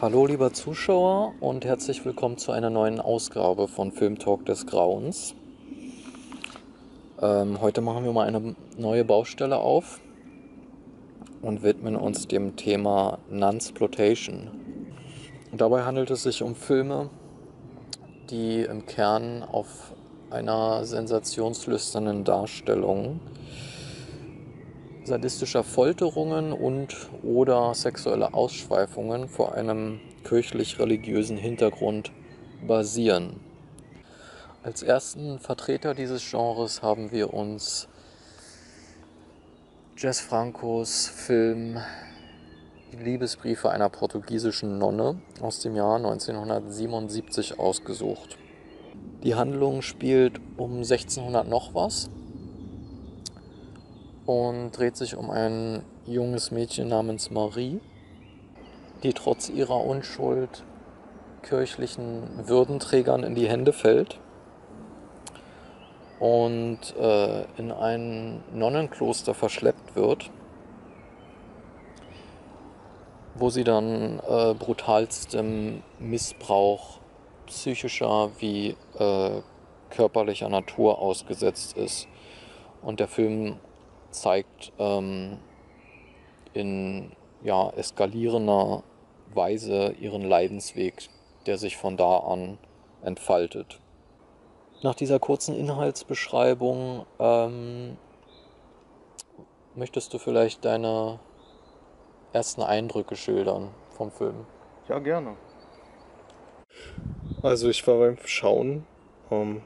Hallo lieber Zuschauer und herzlich willkommen zu einer neuen Ausgabe von Film Talk des Grauens. Ähm, heute machen wir mal eine neue Baustelle auf und widmen uns dem Thema Nunsploitation. Dabei handelt es sich um Filme, die im Kern auf einer sensationslüsternen Darstellung sadistischer Folterungen und oder sexuelle Ausschweifungen vor einem kirchlich-religiösen Hintergrund basieren. Als ersten Vertreter dieses Genres haben wir uns Jess Francos Film Die Liebesbriefe einer portugiesischen Nonne aus dem Jahr 1977 ausgesucht. Die Handlung spielt um 1600 noch was und dreht sich um ein junges Mädchen namens Marie, die trotz ihrer Unschuld kirchlichen Würdenträgern in die Hände fällt und äh, in ein Nonnenkloster verschleppt wird, wo sie dann äh, brutalstem Missbrauch psychischer wie äh, körperlicher Natur ausgesetzt ist. Und der Film zeigt ähm, in ja, eskalierender Weise ihren Leidensweg, der sich von da an entfaltet. Nach dieser kurzen Inhaltsbeschreibung ähm, möchtest du vielleicht deine ersten Eindrücke schildern vom Film? Ja, gerne. Also ich war beim Schauen ähm,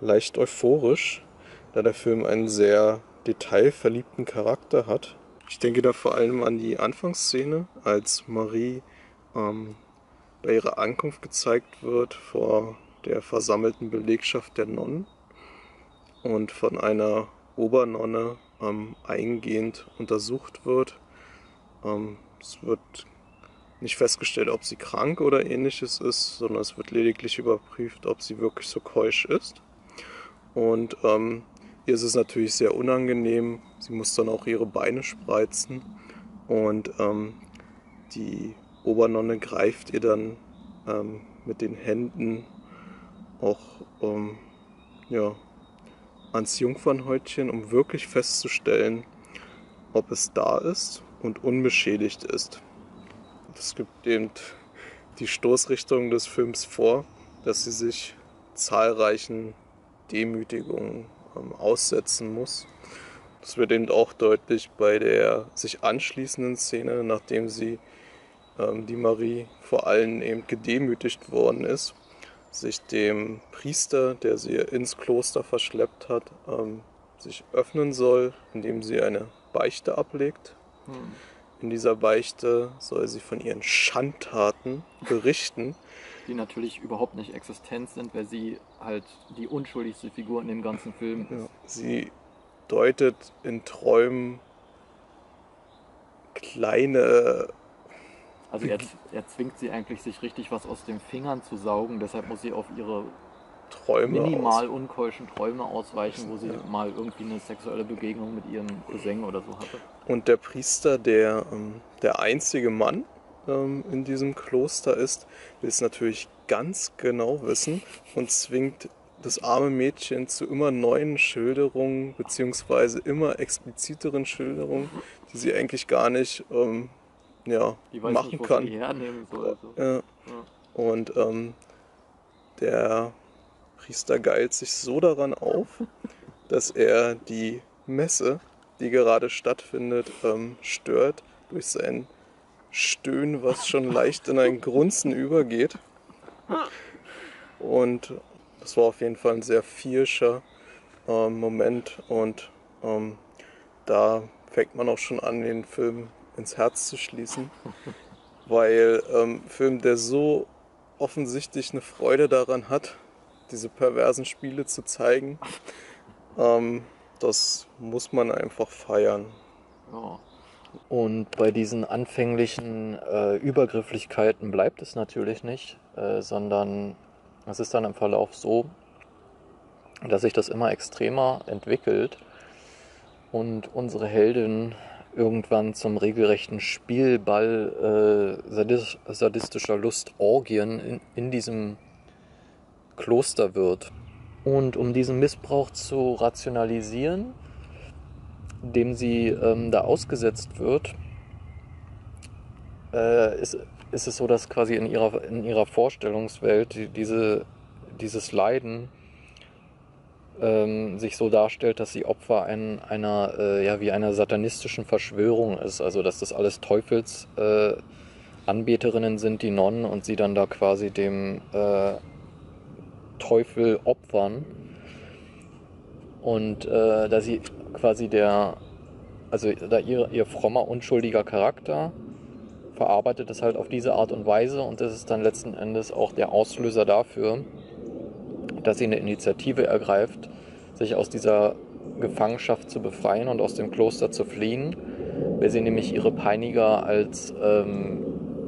leicht euphorisch, da der Film einen sehr detailverliebten Charakter hat. Ich denke da vor allem an die Anfangsszene, als Marie ähm, bei ihrer Ankunft gezeigt wird vor der versammelten Belegschaft der Nonnen und von einer Obernonne ähm, eingehend untersucht wird. Ähm, es wird nicht festgestellt, ob sie krank oder ähnliches ist, sondern es wird lediglich überprüft, ob sie wirklich so keusch ist. Und ähm, Ihr ist es natürlich sehr unangenehm. Sie muss dann auch ihre Beine spreizen. Und ähm, die Obernonne greift ihr dann ähm, mit den Händen auch ähm, ja, ans Jungfernhäutchen, um wirklich festzustellen, ob es da ist und unbeschädigt ist. Es gibt eben die Stoßrichtung des Films vor, dass sie sich zahlreichen Demütigungen aussetzen muss. Das wird eben auch deutlich bei der sich anschließenden Szene, nachdem sie ähm, die Marie vor allem eben gedemütigt worden ist, sich dem Priester, der sie ins Kloster verschleppt hat, ähm, sich öffnen soll, indem sie eine Beichte ablegt. Hm. In dieser Beichte soll sie von ihren Schandtaten berichten die natürlich überhaupt nicht existent sind, weil sie halt die unschuldigste Figur in dem ganzen Film ist. Ja, sie deutet in Träumen kleine. Also er, er zwingt sie eigentlich, sich richtig was aus den Fingern zu saugen, deshalb muss sie auf ihre Träume minimal aus. unkeuschen Träume ausweichen, wo sie ja. mal irgendwie eine sexuelle Begegnung mit ihrem Cousin oder so hatte. Und der Priester, der ähm, der einzige Mann ähm, in diesem Kloster ist, will es natürlich ganz genau wissen und zwingt das arme Mädchen zu immer neuen Schilderungen, beziehungsweise immer expliziteren Schilderungen, die sie eigentlich gar nicht ähm, ja, machen nicht, kann. Soll, also. ja. Ja. Und ähm, der Priester geilt sich so daran auf, dass er die Messe, die gerade stattfindet, ähm, stört durch sein Stöhnen, was schon leicht in ein Grunzen übergeht. Und das war auf jeden Fall ein sehr vierischer äh, Moment und ähm, da fängt man auch schon an, den Film ins Herz zu schließen, weil ähm, Film, der so offensichtlich eine Freude daran hat, diese perversen Spiele zu zeigen, ähm, das muss man einfach feiern. Ja. Und bei diesen anfänglichen äh, Übergrifflichkeiten bleibt es natürlich nicht, äh, sondern es ist dann im Verlauf so, dass sich das immer extremer entwickelt und unsere Heldin irgendwann zum regelrechten Spielball äh, sadis sadistischer Lustorgien in, in diesem Kloster wird. Und um diesen Missbrauch zu rationalisieren, dem sie ähm, da ausgesetzt wird, äh, ist, ist es so, dass quasi in ihrer, in ihrer Vorstellungswelt die, diese, dieses Leiden ähm, sich so darstellt, dass sie Opfer ein, einer, äh, ja, wie einer satanistischen Verschwörung ist. Also, dass das alles Teufelsanbeterinnen äh, sind, die Nonnen, und sie dann da quasi dem äh, Teufel opfern. Und äh, da sie quasi der, also da ihr, ihr frommer, unschuldiger Charakter verarbeitet es halt auf diese Art und Weise und das ist dann letzten Endes auch der Auslöser dafür, dass sie eine Initiative ergreift, sich aus dieser Gefangenschaft zu befreien und aus dem Kloster zu fliehen, weil sie nämlich ihre Peiniger als ähm,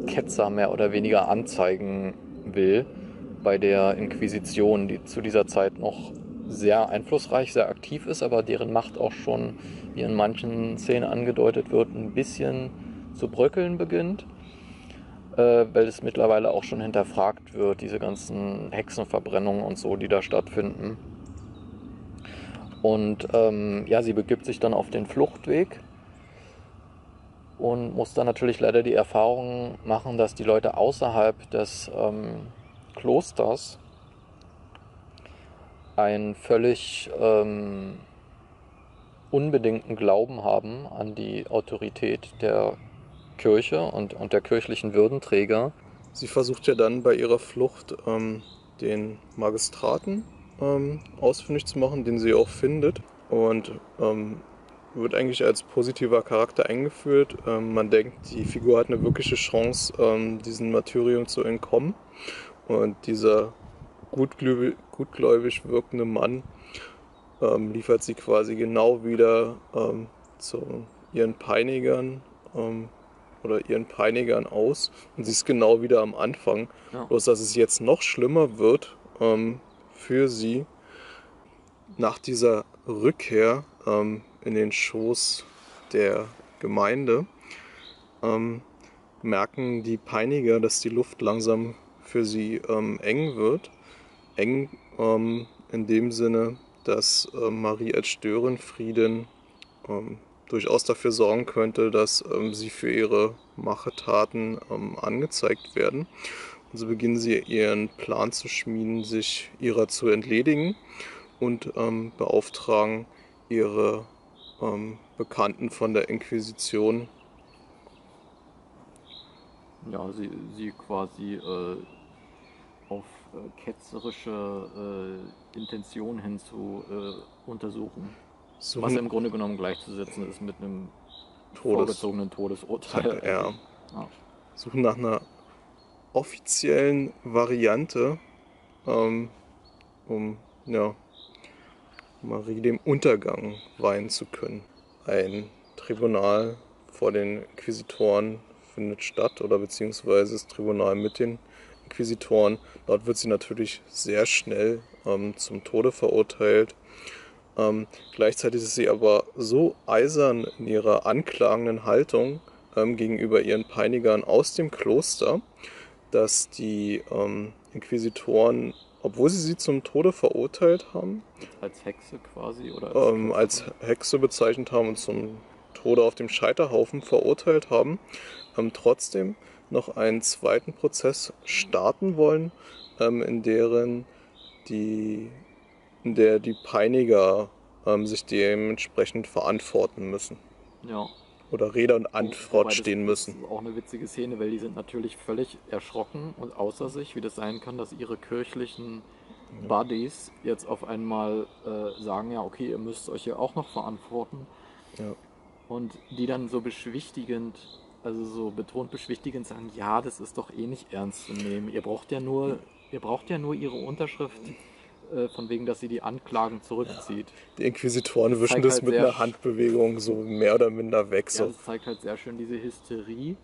Ketzer mehr oder weniger anzeigen will bei der Inquisition, die zu dieser Zeit noch sehr einflussreich, sehr aktiv ist, aber deren Macht auch schon, wie in manchen Szenen angedeutet wird, ein bisschen zu bröckeln beginnt äh, weil es mittlerweile auch schon hinterfragt wird, diese ganzen Hexenverbrennungen und so, die da stattfinden. Und ähm, ja, sie begibt sich dann auf den Fluchtweg und muss dann natürlich leider die Erfahrung machen, dass die Leute außerhalb des ähm, Klosters einen völlig ähm, unbedingten Glauben haben an die Autorität der Kirche und, und der kirchlichen Würdenträger. Sie versucht ja dann bei ihrer Flucht ähm, den Magistraten ähm, ausfindig zu machen, den sie auch findet. Und ähm, wird eigentlich als positiver Charakter eingeführt. Ähm, man denkt, die Figur hat eine wirkliche Chance, ähm, diesem Martyrium zu entkommen. Und dieser gutgläubig, gutgläubig wirkende Mann ähm, liefert sie quasi genau wieder zu ihren Peinigern oder ihren Peinigern aus und sie ist genau wieder am Anfang. Ja. Bloß dass es jetzt noch schlimmer wird ähm, für sie nach dieser Rückkehr ähm, in den Schoß der Gemeinde. Ähm, merken die Peiniger, dass die Luft langsam für sie ähm, eng wird. Eng ähm, in dem Sinne, dass äh, Marie als Störenfrieden ähm, durchaus dafür sorgen könnte, dass ähm, sie für ihre Machetaten ähm, angezeigt werden. Und so beginnen sie ihren Plan zu schmieden, sich ihrer zu entledigen und ähm, beauftragen ihre ähm, Bekannten von der Inquisition. Ja, sie, sie quasi äh, ketzerische äh, Intention hin zu äh, untersuchen. Suchen, Was im Grunde genommen gleichzusetzen ist mit einem Todes vorgezogenen Todesurteil. Ja. ja. Suchen nach einer offiziellen Variante, ähm, um ja, Marie dem Untergang weihen zu können. Ein Tribunal vor den Inquisitoren findet statt oder beziehungsweise das Tribunal mit den Inquisitoren. Dort wird sie natürlich sehr schnell ähm, zum Tode verurteilt ähm, gleichzeitig ist sie aber so eisern in ihrer anklagenden Haltung ähm, gegenüber ihren Peinigern aus dem Kloster, dass die ähm, Inquisitoren, obwohl sie sie zum Tode verurteilt haben, als Hexe quasi oder als, ähm, als Hexe bezeichnet haben und zum Tode auf dem Scheiterhaufen verurteilt haben, ähm, trotzdem noch einen zweiten Prozess starten wollen, ähm, in deren die in der die Peiniger ähm, sich dementsprechend verantworten müssen. Ja. Oder Rede und Antwort stehen müssen. Das ist auch eine witzige Szene, weil die sind natürlich völlig erschrocken und außer sich, wie das sein kann, dass ihre kirchlichen ja. Buddies jetzt auf einmal äh, sagen, ja, okay, ihr müsst euch ja auch noch verantworten. Ja. Und die dann so beschwichtigend, also so betont beschwichtigend sagen, ja, das ist doch eh nicht ernst zu nehmen. Ihr braucht ja nur, ihr braucht ja nur ihre Unterschrift äh, von wegen, dass sie die Anklagen zurückzieht. Ja. Die Inquisitoren wischen das halt mit einer Handbewegung so mehr oder minder weg. Ja, das zeigt halt sehr schön diese Hysterie,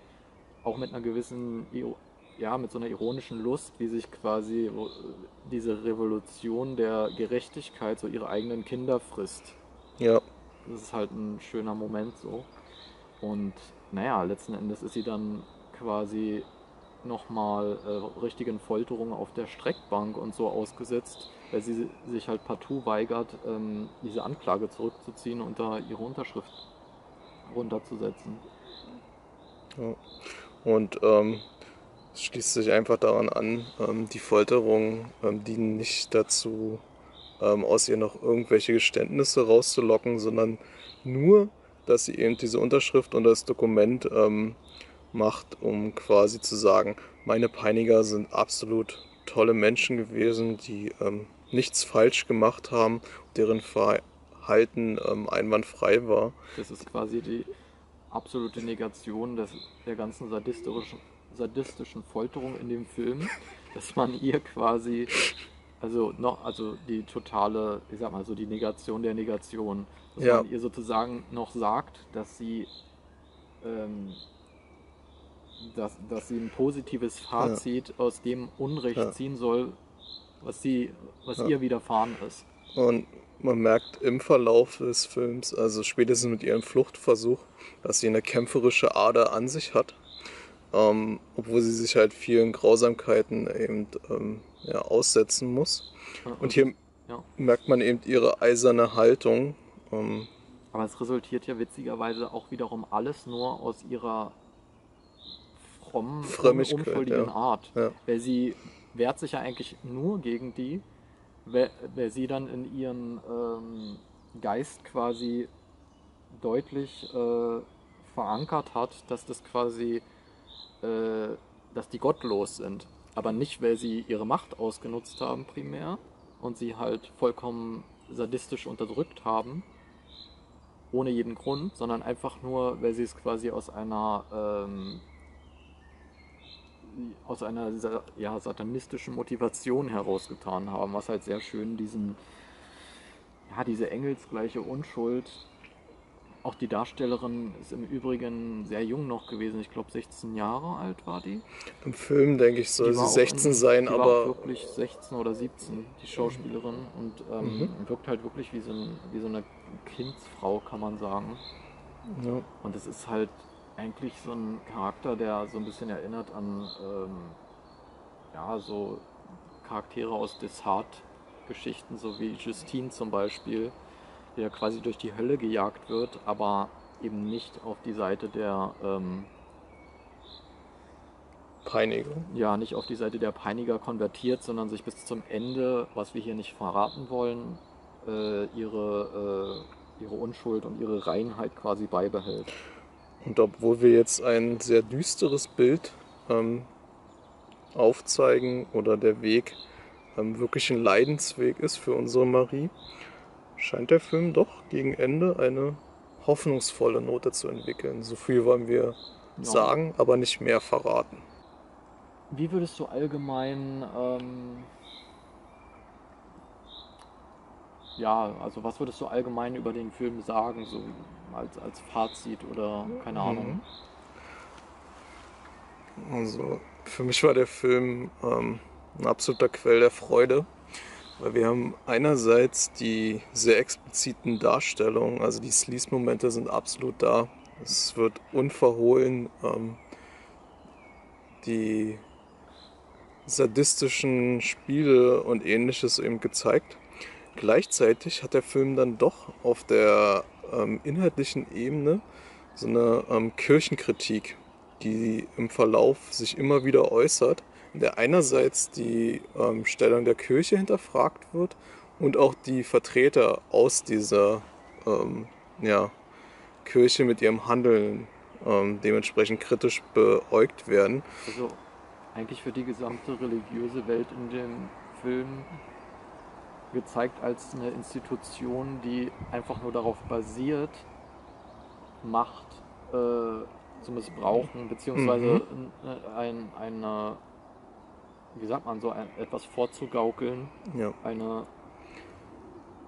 auch mit einer gewissen, ja, mit so einer ironischen Lust, wie sich quasi diese Revolution der Gerechtigkeit so ihre eigenen Kinder frisst. Ja. Das ist halt ein schöner Moment so. Und naja, letzten Endes ist sie dann quasi nochmal äh, richtigen Folterungen auf der Streckbank und so ausgesetzt, weil sie sich halt partout weigert, ähm, diese Anklage zurückzuziehen und da ihre Unterschrift runterzusetzen. Ja. Und ähm, es schließt sich einfach daran an, ähm, die Folterungen ähm, dienen nicht dazu, ähm, aus ihr noch irgendwelche Geständnisse rauszulocken, sondern nur, dass sie eben diese Unterschrift und das Dokument ähm, macht, um quasi zu sagen, meine Peiniger sind absolut tolle Menschen gewesen, die ähm, nichts falsch gemacht haben, deren Verhalten ähm, einwandfrei war. Das ist quasi die absolute Negation des, der ganzen sadistischen, sadistischen Folterung in dem Film, dass man ihr quasi, also noch, also die totale, ich sag mal so die Negation der Negation, dass Ja. man ihr sozusagen noch sagt, dass sie ähm, dass, dass sie ein positives Fazit aus dem Unrecht Ja. ziehen soll, was sie, was Ja. ihr widerfahren ist. Und man merkt im Verlauf des Films, also spätestens mit ihrem Fluchtversuch, dass sie eine kämpferische Ader an sich hat. Ähm, obwohl sie sich halt vielen Grausamkeiten eben ähm, ja, aussetzen muss. Und hier ja. merkt man eben ihre eiserne Haltung. Ähm, Aber es resultiert ja witzigerweise auch wiederum alles nur aus ihrer frommen, unschuldigen ja. Art. Ja. Weil sie wehrt sich ja eigentlich nur gegen die, wer, wer sie dann in ihrem ähm, Geist quasi deutlich äh, verankert hat, dass das quasi, äh, dass die gottlos sind. Aber nicht, weil sie ihre Macht ausgenutzt haben primär und sie halt vollkommen sadistisch unterdrückt haben, ohne jeden Grund, sondern einfach nur, weil sie es quasi aus einer ähm, aus einer ja, satanistischen Motivation herausgetan haben, was halt sehr schön diesen ja, diese engelsgleiche Unschuld auch die Darstellerin ist im Übrigen sehr jung noch gewesen. Ich glaube 16 Jahre alt war die. Im Film, denke ich, soll sie auch 16 in- sein, die war aber wirklich 16 oder 17, die Schauspielerin. Und ähm, Mhm. wirkt halt wirklich wie so, ein, wie so eine Kindsfrau, kann man sagen. ja, Und es ist halt eigentlich so ein Charakter, der so ein bisschen erinnert an ähm, ja, so Charaktere aus Desart-Geschichten, so wie Justine zum Beispiel, ja quasi durch die Hölle gejagt wird, aber eben nicht auf die Seite der ähm, Peinigung. ja, nicht auf die Seite der Peiniger konvertiert, sondern sich bis zum Ende, was wir hier nicht verraten wollen, äh, ihre, äh, ihre Unschuld und ihre Reinheit quasi beibehält. Und obwohl wir jetzt ein sehr düsteres Bild ähm, aufzeigen oder der Weg ähm, wirklich ein Leidensweg ist für unsere Marie, scheint der Film doch gegen Ende eine hoffnungsvolle Note zu entwickeln. So viel wollen wir Ja. sagen, aber nicht mehr verraten. Wie würdest du allgemein, ähm, ja, also was würdest du allgemein über den Film sagen, so als, als Fazit oder keine Ahnung? Also für mich war der Film ähm, ein absoluter Quell der Freude, weil wir haben einerseits die sehr expliziten Darstellungen, also die Sleaze-Momente sind absolut da. Es wird unverhohlen ähm, die sadistischen Spiele und ähnliches eben gezeigt. Gleichzeitig hat der Film dann doch auf der ähm, inhaltlichen Ebene so eine ähm, Kirchenkritik, die im Verlauf sich immer wieder äußert, in der einerseits die ähm, Stellung der Kirche hinterfragt wird und auch die Vertreter aus dieser ähm, ja, Kirche mit ihrem Handeln ähm, dementsprechend kritisch beäugt werden. Also eigentlich wird die gesamte religiöse Welt in dem Film gezeigt als eine Institution, die einfach nur darauf basiert, Macht äh, zu missbrauchen, beziehungsweise ein, ein, eine, wie sagt man so, ein, etwas vorzugaukeln, Ja. eine,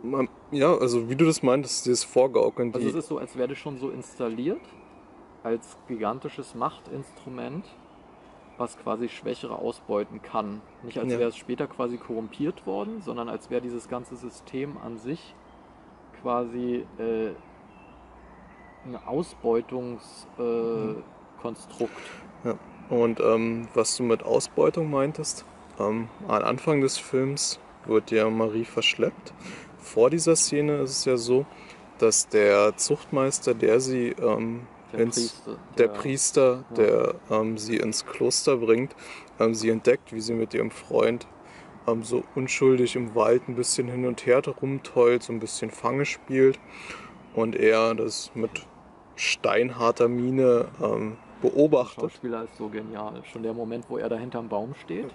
Man- ja, also wie du das meintest, dieses Vorgaukeln, die, also es ist so, als wäre das schon so installiert als gigantisches Machtinstrument, was quasi Schwächere ausbeuten kann. Nicht als Ja. wäre es später quasi korrumpiert worden, sondern als wäre dieses ganze System an sich quasi äh, ein Ausbeutungskonstrukt. Äh, ja. Und ähm, was du mit Ausbeutung meintest, ähm, am Anfang des Films wird ja Marie verschleppt. Vor dieser Szene ist es ja so, dass der Zuchtmeister, der sie ähm, der ins, Priester, der, der Priester, ja. der ähm, sie ins Kloster bringt, ähm, sie entdeckt, wie sie mit ihrem Freund ähm, so unschuldig im Wald ein bisschen hin und her rumtollt, so ein bisschen Fange spielt und er das mit steinharter Miene ähm, beobachtet. Der Schauspieler ist so genial. Schon der Moment, wo er da hinterm Baum steht.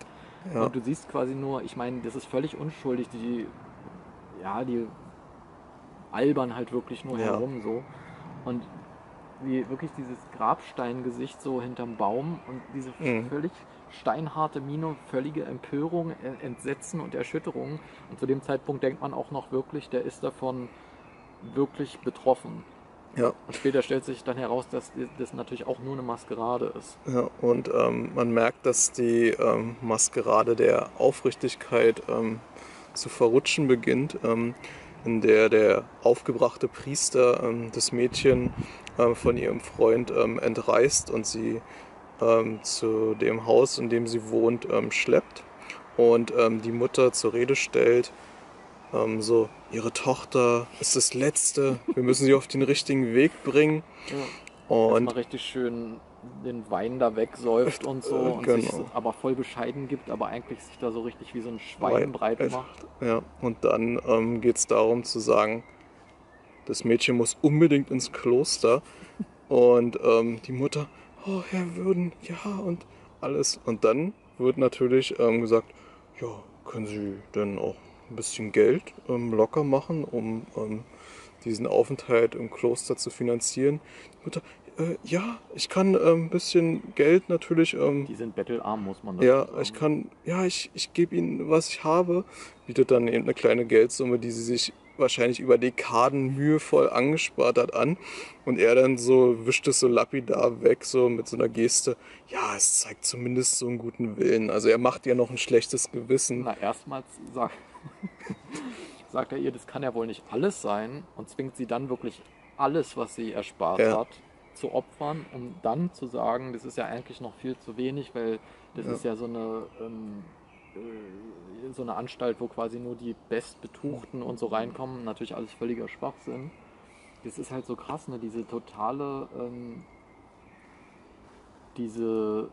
Ja. Und du siehst quasi nur, ich meine, das ist völlig unschuldig, die, ja, die albern halt wirklich nur ja. herum so. Und wie wirklich dieses Grabsteingesicht so hinterm Baum und diese mhm. völlig steinharte Miene, völlige Empörung, Entsetzen und Erschütterung. Und zu dem Zeitpunkt denkt man auch noch wirklich, der ist davon wirklich betroffen. Ja. Und später stellt sich dann heraus, dass das natürlich auch nur eine Maskerade ist. Ja, und ähm, man merkt, dass die ähm, Maskerade der Aufrichtigkeit ähm, zu verrutschen beginnt, ähm, in der der aufgebrachte Priester ähm, das Mädchen ähm, von ihrem Freund entreißt und sie zu dem Haus, in dem sie wohnt, schleppt und die Mutter zur Rede stellt ähm, so, ihre Tochter ist das Letzte, wir müssen sie auf den richtigen Weg bringen. Ja. Und man richtig schön den Wein da wegsäuft und so und genau. sich aber voll bescheiden gibt, aber eigentlich sich da so richtig wie so ein Schwein Wein, breit macht. Ja, und dann ähm, geht es darum zu sagen, das Mädchen muss unbedingt ins Kloster und ähm, die Mutter, oh Herr Würden, ja und alles. Und dann wird natürlich ähm, gesagt, ja, können Sie denn auch ein bisschen Geld ähm, locker machen, um ähm, diesen Aufenthalt im Kloster zu finanzieren. Die Mutter, äh, ja, ich kann äh, ein bisschen Geld natürlich. Ähm, die sind bettelarm, muss man sagen. Ja, ich kann, ja, ich, ich gebe ihnen, was ich habe, bietet dann eben eine kleine Geldsumme, die sie sich wahrscheinlich über Dekaden mühevoll angespart hat an. Und er dann so wischt es so lapidar weg, so mit so einer Geste. Ja, es zeigt zumindest so einen guten Willen. Also er macht ja noch ein schlechtes Gewissen. Na, erstmals sagt, sagt er ihr, das kann ja wohl nicht alles sein und zwingt sie dann wirklich alles, was sie erspart ja. hat, zu opfern, um dann zu sagen, das ist ja eigentlich noch viel zu wenig, weil das ja. ist ja so eine ähm, äh, so eine Anstalt, wo quasi nur die Bestbetuchten und so reinkommen, natürlich alles völliger Schwachsinn. Das ist halt so krass, ne? Diese totale, ähm, diese,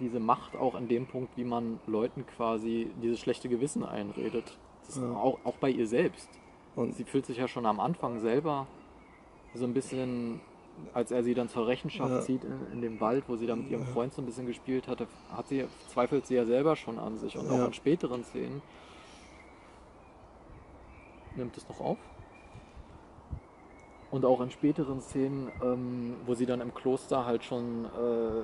diese Macht auch in dem Punkt, wie man Leuten quasi dieses schlechte Gewissen einredet. Ja. Auch, auch bei ihr selbst. Und sie fühlt sich ja schon am Anfang selber so ein bisschen als er sie dann zur Rechenschaft ja. zieht in, in, dem Wald, wo sie da mit ihrem Freund so ein bisschen gespielt hatte, hat sie, zweifelt sie ja selber schon an sich. Und auch in späteren Szenen nimmt es noch auf. Und auch in späteren Szenen, ähm, wo sie dann im Kloster halt schon äh,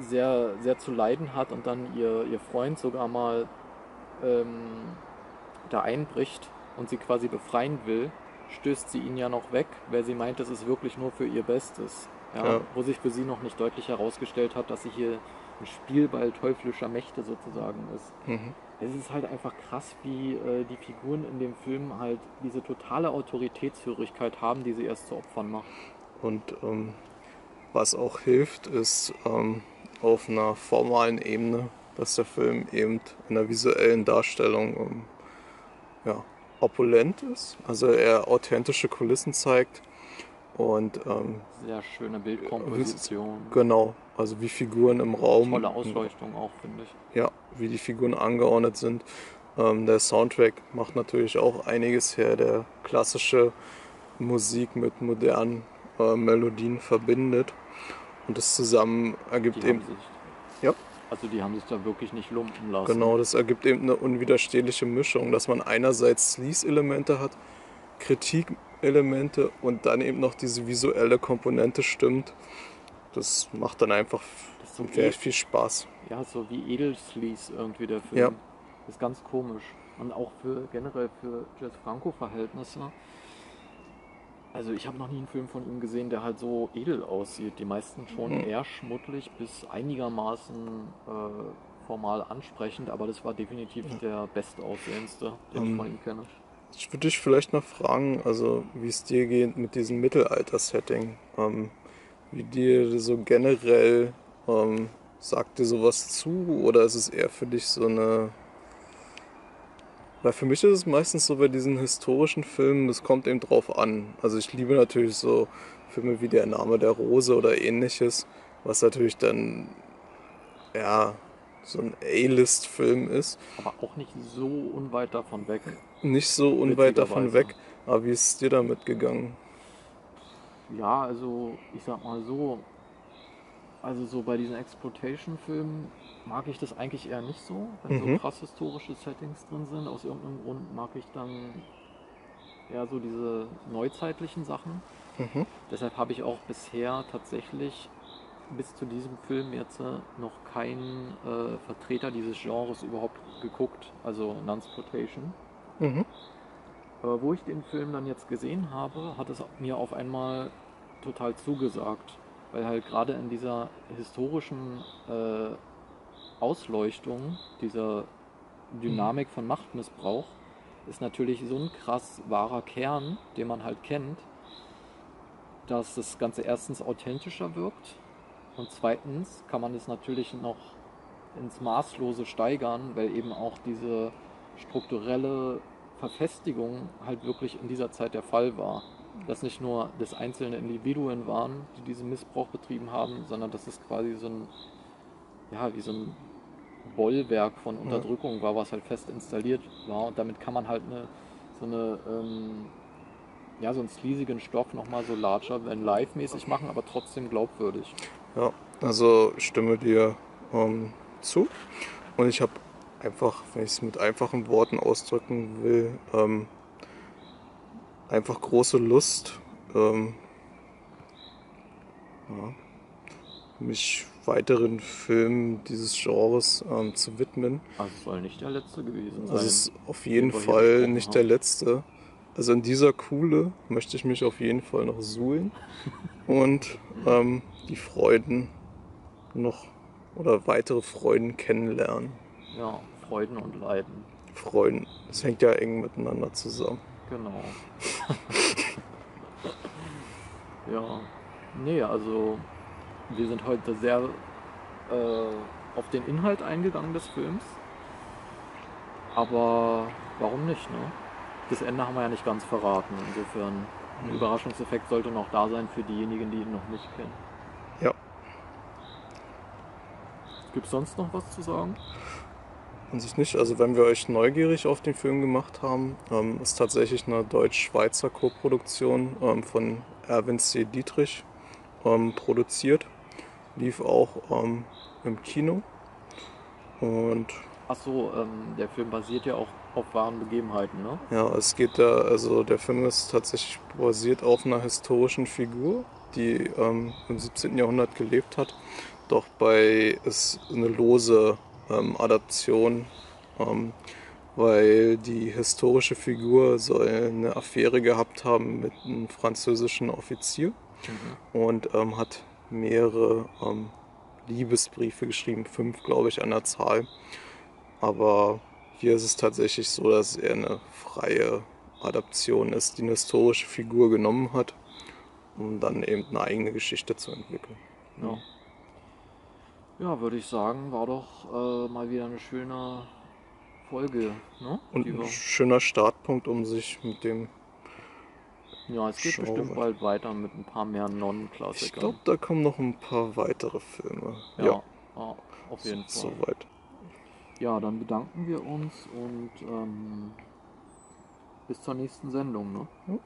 sehr, sehr zu leiden hat und dann ihr, ihr Freund sogar mal ähm, da einbricht und sie quasi befreien will stößt sie ihn ja noch weg, weil sie meint, es ist wirklich nur für ihr Bestes. Ja, ja. Wo sich für sie noch nicht deutlich herausgestellt hat, dass sie hier ein Spielball teuflischer Mächte sozusagen ist. Mhm. Es ist halt einfach krass, wie äh, die Figuren in dem Film halt diese totale Autoritätshörigkeit haben, die sie erst zu Opfern macht. Und ähm, was auch hilft, ist ähm, auf einer formalen Ebene, dass der Film eben in der visuellen Darstellung ähm, ja, opulent ist, also er authentische Kulissen zeigt und ähm, sehr schöne Bildkomposition. Genau, also wie Figuren im Raum. Tolle Ausleuchtung auch, finde ich. Ja, wie die Figuren angeordnet sind. Ähm, der Soundtrack macht natürlich auch einiges her, der klassische Musik mit modernen äh, Melodien verbindet und das zusammen ergibt die eben. Ja. Also die haben sich da wirklich nicht lumpen lassen. Genau, das ergibt eben eine unwiderstehliche Mischung, dass man einerseits Sleaze-Elemente hat, Kritik-Elemente und dann eben noch diese visuelle Komponente stimmt. Das macht dann einfach so sehr viel Spaß. Ja, so wie Edelsleaze irgendwie der Film. Ja. Das ist ganz komisch. Und auch für generell für Jess Franco-Verhältnisse also ich habe noch nie einen Film von ihm gesehen, der halt so edel aussieht. Die meisten schon mhm. eher schmuddelig bis einigermaßen äh, formal ansprechend, aber das war definitiv der bestaussehendste, den um, ich von ihm kenne. Ich würde dich vielleicht noch fragen, also wie es dir geht mit diesem Mittelalter-Setting. Ähm, wie dir so generell ähm, sagt dir sowas zu oder ist es eher für dich so eine. Weil für mich ist es meistens so bei diesen historischen Filmen, das kommt eben drauf an. Also ich liebe natürlich so Filme wie Der Name der Rose oder ähnliches, was natürlich dann ja so ein A-List-Film ist. Aber auch nicht so unweit davon weg. Nicht so unweit davon weg. Aber wie ist es dir damit gegangen? Ja, also ich sag mal so, also so bei diesen Exploitation-Filmen mag ich das eigentlich eher nicht so, wenn Mhm. so krass historische Settings drin sind. Aus irgendeinem Grund mag ich dann eher so diese neuzeitlichen Sachen. Mhm. Deshalb habe ich auch bisher tatsächlich bis zu diesem Film jetzt äh, noch keinen äh, Vertreter dieses Genres überhaupt geguckt, also Nunsploitation. Mhm. Aber wo ich den Film dann jetzt gesehen habe, hat es mir auf einmal total zugesagt. Weil halt gerade in dieser historischen äh, Ausleuchtung, dieser Dynamik von Machtmissbrauch, ist natürlich so ein krass wahrer Kern, den man halt kennt, dass das Ganze erstens authentischer wirkt und zweitens kann man es natürlich noch ins Maßlose steigern, weil eben auch diese strukturelle Verfestigung halt wirklich in dieser Zeit der Fall war. Dass nicht nur das einzelne Individuen waren, die diesen Missbrauch betrieben haben, sondern dass es quasi so ein, ja, wie so ein Bollwerk von Unterdrückung war, was halt fest installiert war. Und damit kann man halt eine, so eine, ähm, ja, so einen sleasigen Stoff nochmal so larger than live mäßig machen, aber trotzdem glaubwürdig. Ja, also ich stimme dir ähm, zu. Und ich habe einfach, wenn ich es mit einfachen Worten ausdrücken will, ähm, einfach große Lust, ähm, ja, mich weiteren Filmen dieses Genres ähm, zu widmen. Also es soll nicht der letzte gewesen sein. Also es ist auf jeden Fall nicht haben. der letzte. Also in dieser Kuhle möchte ich mich auf jeden Fall noch suhlen und ähm, die Freuden noch oder weitere Freuden kennenlernen. ja, Freuden und Leiden. Freuden, das hängt ja eng miteinander zusammen. Genau. ja. Nee, also wir sind heute sehr äh, auf den Inhalt eingegangen des Films. Aber warum nicht, ne? Das Ende haben wir ja nicht ganz verraten. Insofern, ein Mhm. Überraschungseffekt sollte noch da sein für diejenigen, die ihn noch nicht kennen. Ja. Gibt es sonst noch was zu sagen? An sich nicht. Also wenn wir euch neugierig auf den Film gemacht haben, ähm, ist tatsächlich eine deutsch-schweizer Koproduktion ähm, von Erwin C. Dietrich ähm, produziert. Lief auch ähm, im Kino. Und Ach so, ähm, der Film basiert ja auch auf wahren Begebenheiten, ne? ja, es geht da, also der Film ist tatsächlich basiert auf einer historischen Figur, die ähm, im 17. Jahrhundert gelebt hat. Doch bei ist eine lose ähm, Adaption, ähm, weil die historische Figur soll eine Affäre gehabt haben mit einem französischen Offizier und ähm, hat mehrere ähm, Liebesbriefe geschrieben, fünf glaube ich an der Zahl. Aber hier ist es tatsächlich so, dass er eine freie Adaption ist, die eine historische Figur genommen hat, um dann eben eine eigene Geschichte zu entwickeln. Ja. Ja, würde ich sagen, war doch äh, mal wieder eine schöne Folge. Ne? Und ein schöner Startpunkt, um sich mit dem. ja, es geht Schau bestimmt bald weiter mit ein paar mehr Ich Non-Klassikern. glaube, da kommen noch ein paar weitere Filme. ja, ja, auf jeden Fall. Soweit. Ja, dann bedanken wir uns und ähm, bis zur nächsten Sendung. Ne? Ja.